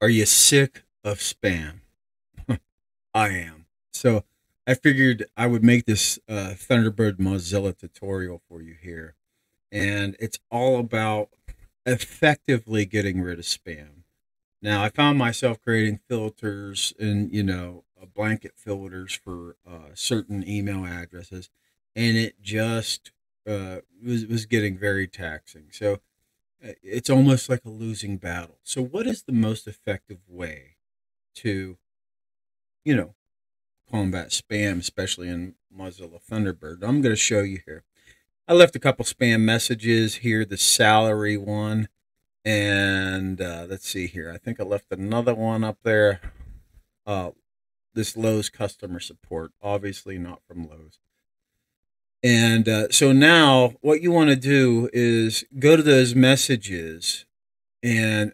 Are you sick of spam? I am. So I figured I would make this uh, Thunderbird Mozilla tutorial for you here. And it's all about effectively getting rid of spam. Now, I found myself creating filters and, you know, blanket filters for uh, certain email addresses, and it just uh, was, was getting very taxing. So uh, it's almost like a losing battle. So, what is the most effective way to, you know, combat spam, especially in Mozilla Thunderbird? I'm going to show you here. I left a couple spam messages here, the salary one, and uh, let's see here. I think I left another one up there. Uh, this Lowe's customer support, obviously not from Lowe's. And uh, so now what you want to do is go to those messages and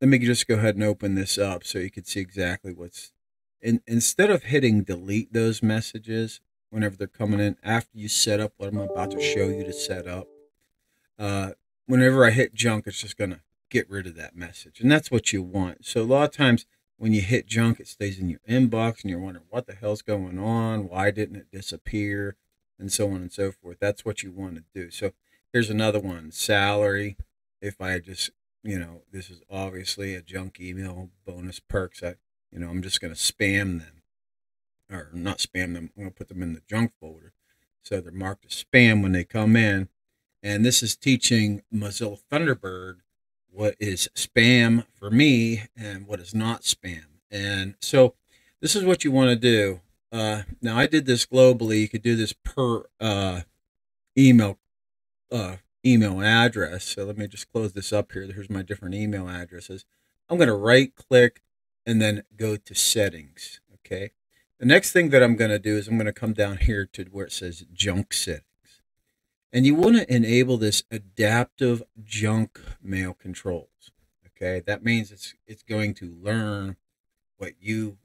let me just go ahead and open this up so you can see exactly what's in, instead of hitting delete those messages whenever they're coming in after you set up what I'm about to show you to set up, uh, whenever I hit junk, it's just going to get rid of that message. And that's what you want. So a lot of times when you hit junk, it stays in your inbox and you're wondering what the hell's going on? Why didn't it disappear? And so on and so forth. That's what you want to do. So here's another one salary. If I just, you know, this is obviously a junk email bonus perks. I, you know, I'm just going to spam them or not spam them. I'm going to put them in the junk folder. So they're marked as spam when they come in. And this is teaching Mozilla Thunderbird what is spam for me and what is not spam. And so this is what you want to do. Uh, now I did this globally. You could do this per uh, email uh, email address. So let me just close this up here. Here's my different email addresses. I'm going to right click and then go to settings. Okay. The next thing that I'm going to do is I'm going to come down here to where it says junk settings. And you want to enable this adaptive junk mail controls. Okay. That means it's it's going to learn what you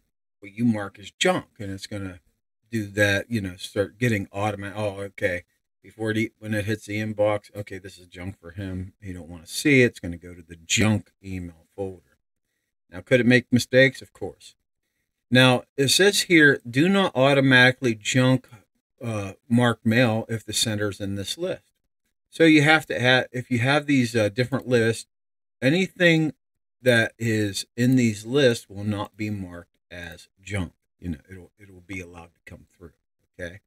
what you mark as junk, and it's going to do that. You know, start getting automatic. Oh, okay. Before it when it hits the inbox, okay, this is junk for him. You don't want to see it. It's going to go to the junk email folder. Now, could it make mistakes? Of course. Now, it says here, do not automatically junk uh, mark mail if the sender's in this list. So you have to have, if you have these uh, different lists, anything that is in these lists will not be marked as junk. You know, it'll it'll be allowed to come through. Okay.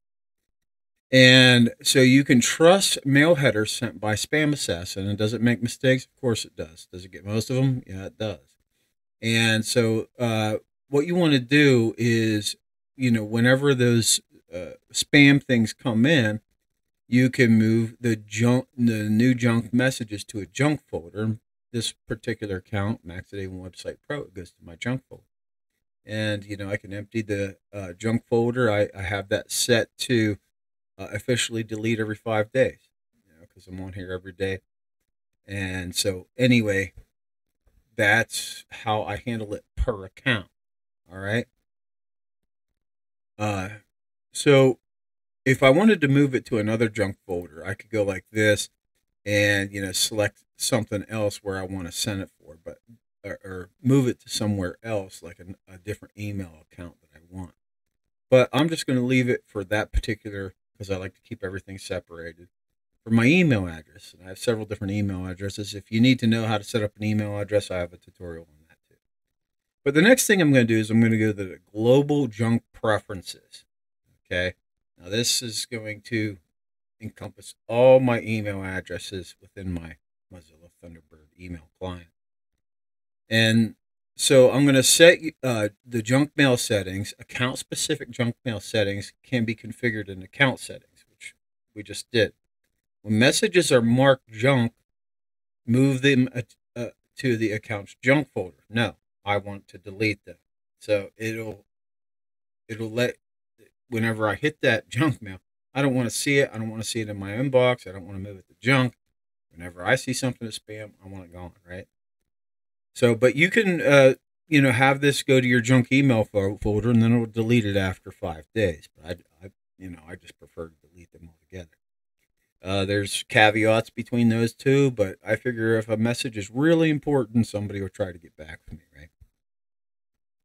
And so you can trust mail headers sent by SpamAssassin. And does it make mistakes? Of course it does. Does it get most of them? Yeah, it does. And so uh, what you want to do is, you know, whenever those uh, spam things come in, you can move the junk, the new junk messages to a junk folder. This particular account, Max at A1 Website Pro, it goes to my junk folder and you know I can empty the uh, junk folder. I, I have that set to uh, officially delete every five days, you know, because I'm on here every day. And so anyway, that's how I handle it per account. All right. Uh, so if I wanted to move it to another junk folder, I could go like this, and you know select something else where I want to send it or, or move it to somewhere else, like a, a different email account that I want. But I'm just going to leave it for that particular because I like to keep everything separated. For my email address, And I have several different email addresses. If you need to know how to set up an email address, I have a tutorial on that too. But the next thing I'm going to do is I'm going to go to the global junk preferences. Okay. Now this is going to encompass all my email addresses within my Mozilla Thunderbird email client. And so I'm going to set uh, the junk mail settings. Account specific junk mail settings can be configured in account settings, which we just did. When messages are marked junk, move them uh, uh to the account's junk folder. No, I want to delete them. So it'll it'll let whenever I hit that junk mail, I don't want to see it. I don't want to see it in my inbox. I don't want to move it to junk. Whenever I see something as spam, I want it gone, right? So, but you can, uh, you know, have this go to your junk email folder, and then it'll delete it after five days. But I, I you know, I just prefer to delete them altogether. Uh, there's caveats between those two, but I figure if a message is really important, somebody will try to get back with me, right?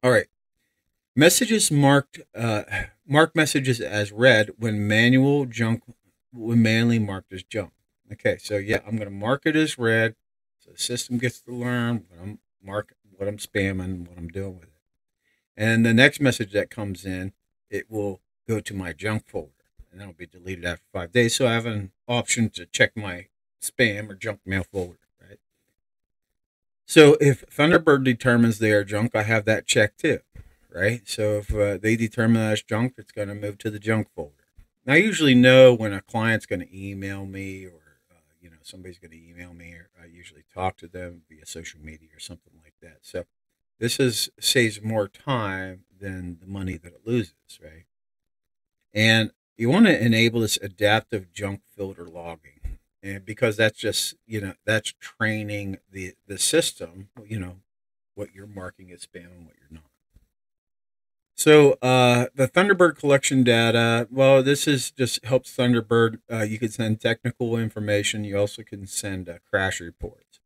All right. Messages marked uh, mark messages as read when manual junk when manually marked as junk. Okay, so yeah, I'm gonna mark it as read, so the system gets to learn what I'm mark what I'm spamming, what I'm doing with it. And the next message that comes in, it will go to my junk folder, and that'll be deleted after five days. So I have an option to check my spam or junk mail folder, right? So if Thunderbird determines they are junk, I have that checked too right? So if uh, they determine that's junk, it's going to move to the junk folder. Now, I usually know when a client's going to email me or, somebody's going to email me or I usually talk to them via social media or something like that. So this is saves more time than the money that it loses, right? And you want to enable this adaptive junk filter logging. And because that's just, you know, that's training the, the system, you know, what you're marking as spam and what you're not. So uh, the Thunderbird collection data, well, this is just helps Thunderbird. Uh, you can send technical information. You also can send uh, crash reports.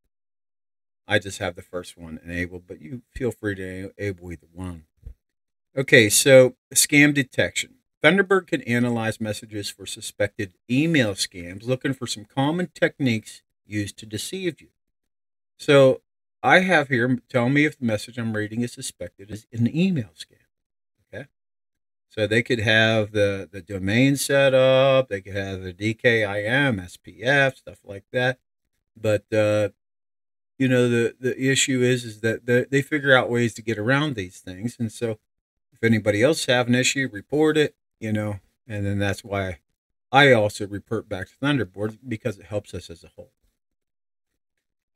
I just have the first one enabled, but you feel free to enable either one. Okay, so scam detection. Thunderbird can analyze messages for suspected email scams, looking for some common techniques used to deceive you. So I have here, tell me if the message I'm reading is suspected as an email scam. So they could have the, the domain set up, they could have the DKIM, SPF, stuff like that. But, uh, you know, the, the issue is, is that the, they figure out ways to get around these things. And so if anybody else have an issue, report it, you know, and then that's why I also report back to Thunderbird because it helps us as a whole.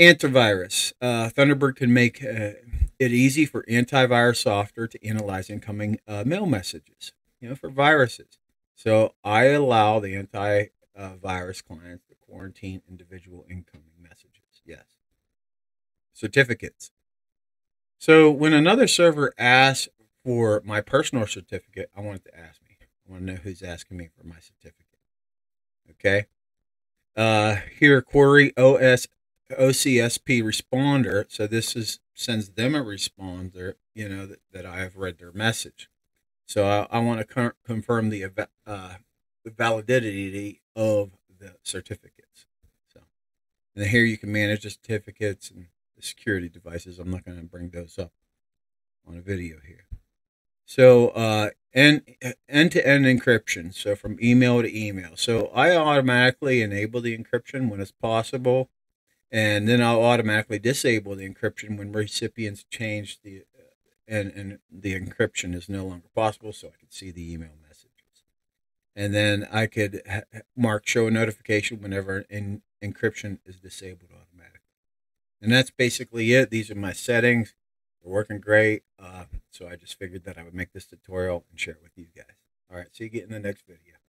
Antivirus. Uh, Thunderbird can make uh, it easy for antivirus software to analyze incoming uh, mail messages, you know, for viruses. So I allow the antivirus clients to quarantine individual incoming messages. Yes. Certificates. So when another server asks for my personal certificate, I want it to ask me. I want to know who's asking me for my certificate. Okay. Uh, here, query OS OCSP responder. So this is sends them a responder, you know, that, that I have read their message. So I, I want to con- confirm the, uh, the validity of the certificates. So, and here you can manage the certificates and the security devices. I'm not going to bring those up on a video here. So, uh, end to end encryption. So from email to email. So I automatically enable the encryption when it's possible and then I'll automatically disable the encryption when recipients change the uh, and and the encryption is no longer possible, so I can see the email messages. And then I could ha- mark show a notification whenever in, encryption is disabled automatically. And that's basically it. These are my settings. They're working great. Uh, so I just figured that I would make this tutorial and share it with you guys. All right, see you in the next video.